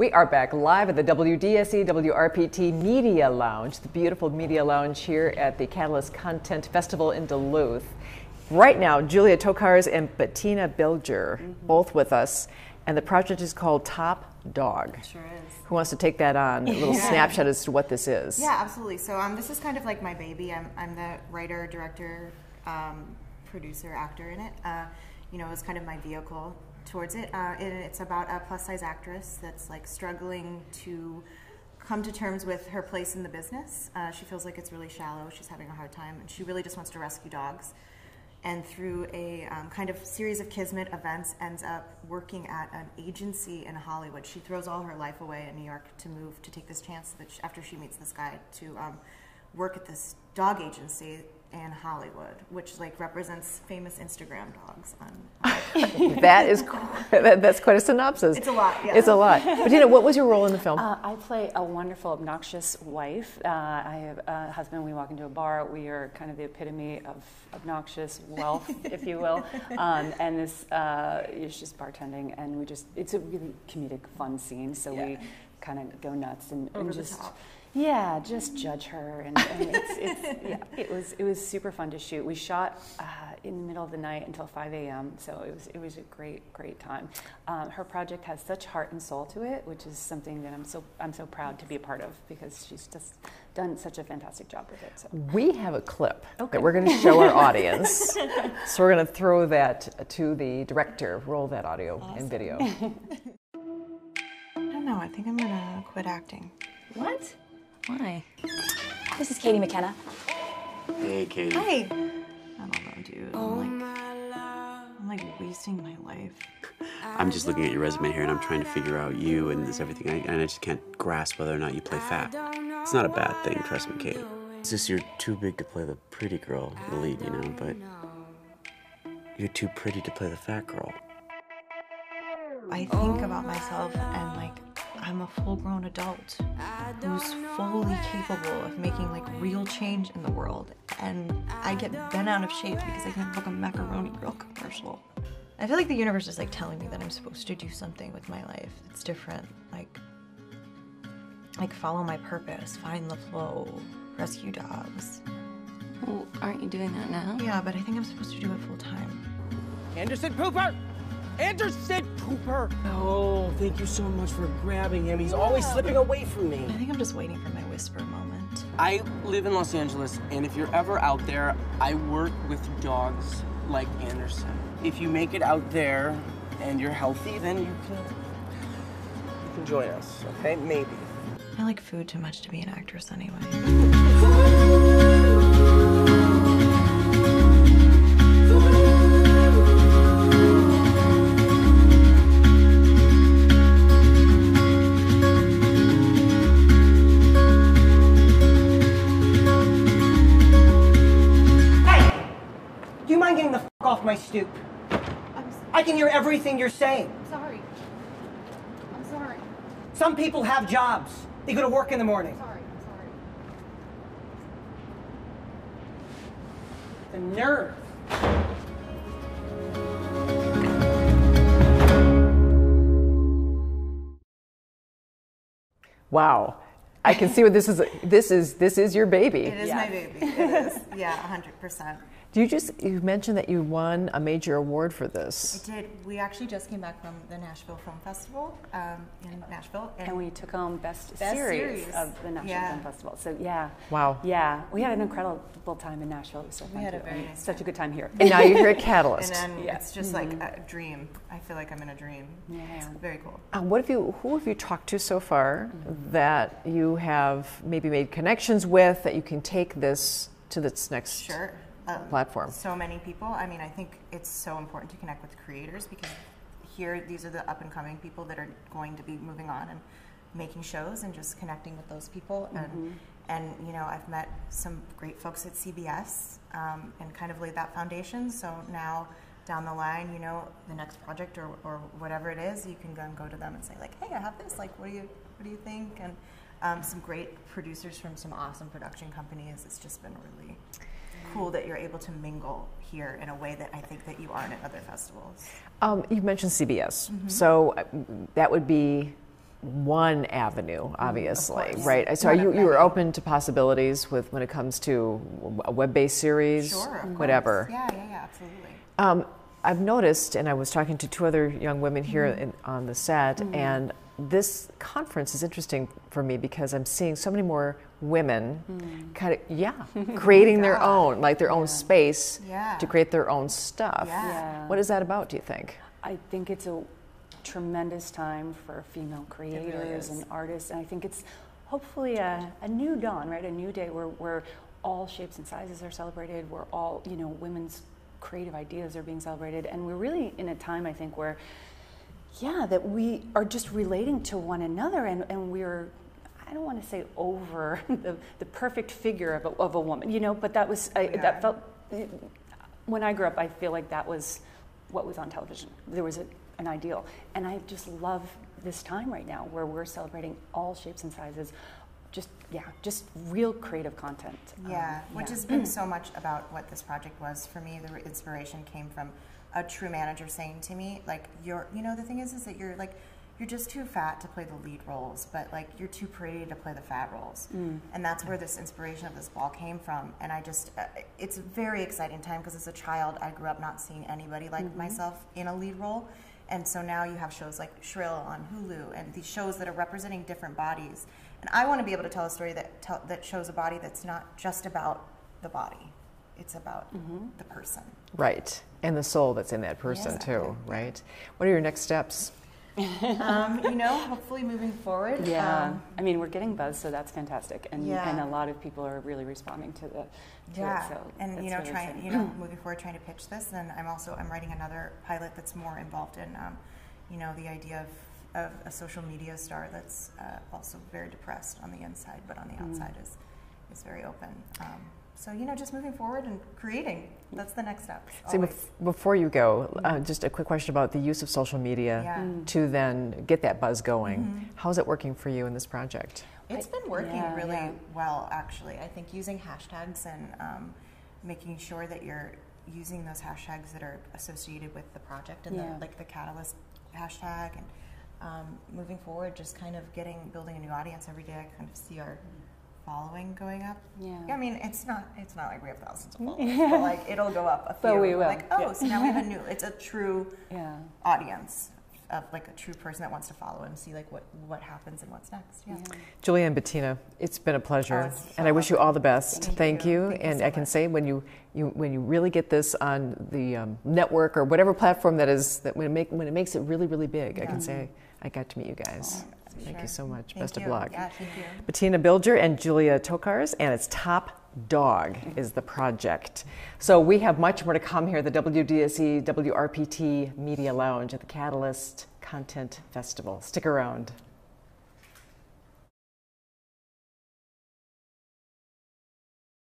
We are back live at the WDSE WRPT Media Lounge, the beautiful Media Lounge here at the Catalyst Content Festival in Duluth. Right now, Julia Tokarz and Bettina Bilger, mm-hmm. both with us, and the project is called Top Dog. Sure is. Who wants to take that on? A little yeah. snapshot as to what this is. Yeah, absolutely. So um, this is kind of like my baby. I'm, I'm the writer, director, um, producer, actor in it. Uh, you know, it was kind of my vehicle towards it. Uh, it. It's about a plus size actress that's like struggling to come to terms with her place in the business. Uh, she feels like it's really shallow. She's having a hard time, and she really just wants to rescue dogs. And through a um, kind of series of kismet events, ends up working at an agency in Hollywood. She throws all her life away in New York to move to take this chance that she, after she meets this guy to um, work at this dog agency and Hollywood, which like represents famous Instagram dogs. On that is that, that's quite a synopsis. It's a lot. Yeah. It's a lot. But you know, what was your role in the film? Uh, I play a wonderful, obnoxious wife. Uh, I have a husband. We walk into a bar. We are kind of the epitome of obnoxious wealth, if you will. Um, and this uh, is just bartending, and we just it's a really comedic, fun scene. So yeah. we kind of go nuts and, and just. Top yeah, just judge her, and, and it's, it's, yeah, it was it was super fun to shoot. We shot uh, in the middle of the night until 5 a.m., so it was it was a great great time. Um, her project has such heart and soul to it, which is something that I'm so I'm so proud to be a part of because she's just done such a fantastic job with it. So. We have a clip okay. that we're going to show our audience, so we're going to throw that to the director, roll that audio awesome. and video. I don't know. I think I'm going to quit acting. What? Why? This is Katie McKenna. Hey, Katie. Hi. I don't know, dude. I'm like, I'm like wasting my life. I'm just looking at your resume here and I'm trying to figure out you and this everything. I, and I just can't grasp whether or not you play fat. It's not a bad thing, trust me, Katie. It's just you're too big to play the pretty girl, the lead, you know, but you're too pretty to play the fat girl. I think about myself and like I'm a full grown adult who's fully capable of making like real change in the world. And I get bent out of shape because I can't book a macaroni grill commercial. I feel like the universe is like telling me that I'm supposed to do something with my life that's different. Like, like follow my purpose, find the flow, rescue dogs. Well, aren't you doing that now? Yeah, but I think I'm supposed to do it full time. Anderson Pooper! Anderson Pooper! Oh, thank you so much for grabbing him. He's yeah. always slipping away from me. I think I'm just waiting for my whisper moment. I live in Los Angeles, and if you're ever out there, I work with dogs like Anderson. If you make it out there and you're healthy, then you can you can join us, okay? Maybe. I like food too much to be an actress anyway. off my stoop. I can hear everything you're saying. I'm sorry. I'm sorry. Some people have jobs. They go to work in the morning. I'm sorry. I'm sorry. The nerve. Wow. I can see what this is. This is this is your baby. It is yeah. my baby. It is. Yeah, hundred percent. Do you just you mentioned that you won a major award for this? I did. We actually just came back from the Nashville Film Festival um, in Nashville, and, and, we took home best, best series, series, of the Nashville yeah. Film Festival. So yeah, wow, yeah, we had an incredible time in Nashville. It was so fun. We had a very nice such a good time here. And now you're here at Catalyst. and then yeah. it's just mm-hmm. like a dream. I feel like I'm in a dream. Yeah, it's very cool. Uh, what have you? Who have you talked to so far mm-hmm. that you have maybe made connections with that you can take this to this next? Sure um, platform. So many people. I mean, I think it's so important to connect with creators because here, these are the up and coming people that are going to be moving on and making shows and just connecting with those people. Mm-hmm. And, and, you know, I've met some great folks at CBS um, and kind of laid that foundation. So now, down the line, you know, the next project or, or whatever it is, you can then go to them and say, like, hey, I have this. Like, what do you, what do you think? And um, some great producers from some awesome production companies. It's just been really cool that you're able to mingle here in a way that I think that you aren't at other festivals. Um, you mentioned CBS, mm-hmm. so uh, that would be one avenue, obviously, course. right? So, are you you are open to possibilities with when it comes to a web-based series, Sure, of whatever. course. Yeah, yeah, yeah, absolutely. Um, I've noticed, and I was talking to two other young women here in, on the set, and this conference is interesting for me because I'm seeing so many more women, hmm. kind of, yeah, creating their own, like their own space Yeah. to create their own stuff. Yeah. Yeah. What is that about? Do you think? I think it's a tremendous time for female creators is. and artists, and I think it's hopefully a, a new dawn, right? A new day where, where all shapes and sizes are celebrated, where all, you know, women's creative ideas are being celebrated, and we're really in a time, I think, where, yeah, that we are just relating to one another, and, and we're, I don't want to say over the, the perfect figure of a, of a woman, you know, but that was, I, Yeah. that felt, when I grew up, I feel like that was what was on television. There was a, an ideal. And I just love this time right now where we're celebrating all shapes and sizes. Just, yeah, just real creative content. Um, Yeah, which yeah. has been so much about what this project was for me. The inspiration came from a true manager saying to me, like, "You're, you know, the thing is, is that you're like, you're just too fat to play the lead roles, but like, you're too pretty to play the fat roles." And that's where this inspiration of this ball came from. And I just, uh, it's a very exciting time because as a child, I grew up not seeing anybody like myself in a lead role. And so now you have shows like Shrill on Hulu and these shows that are representing different bodies. And I want to be able to tell a story that tell, that shows a body that's not just about the body. It's about the person. Right. And the soul that's in that person, Yes, too, right? What are your next steps? Um, you know, hopefully moving forward. Yeah, um, I mean, we're getting buzz, so that's fantastic, and Yeah. and a lot of people are really responding to the to yeah, it. So and that's you know, really trying, you know, moving forward, trying to pitch this. And I'm also I'm writing another pilot that's more involved in, um, you know, the idea of, of a social media star that's uh, also very depressed on the inside, but on the Mm. outside is is very open. So you know, just moving forward and creating. That's the next step. See, always. bef- before you go, uh, just a quick question about the use of social media Yeah. Mm. to then get that buzz going. How's it working for you in this project? It's been working yeah, really yeah. well, actually. I think using hashtags and um, making sure that you're using those hashtags that are associated with the project and Yeah. the, like the catalyst hashtag and um, moving forward, just kind of getting building a new audience every day. I kind of see our following going up. Yeah. I mean, it's not it's not like we have thousands of followers, but like it'll go up a few. But we will, Like oh, yeah. so now we have a new. It's a true Yeah. audience of like a true person that wants to follow and see like what what happens and what's next. Yeah. Julia and Bettina, it's been a pleasure, Oh, so and I wish you all the best. Thank Thank you. you. Thank you and so I can much. say when you, you when you really get this on the um, network or whatever platform that is that when it make when it makes it really really big, I can say I got to meet you guys. Thank Sure. you so much. Thank Best you. of luck. Yeah, thank you. Bettina Bilger and Julia Tokarz, and it's Top Dog is the project. So we have much more to come here at the WDSE WRPT Media Lounge at the Catalyst Content Festival. Stick around.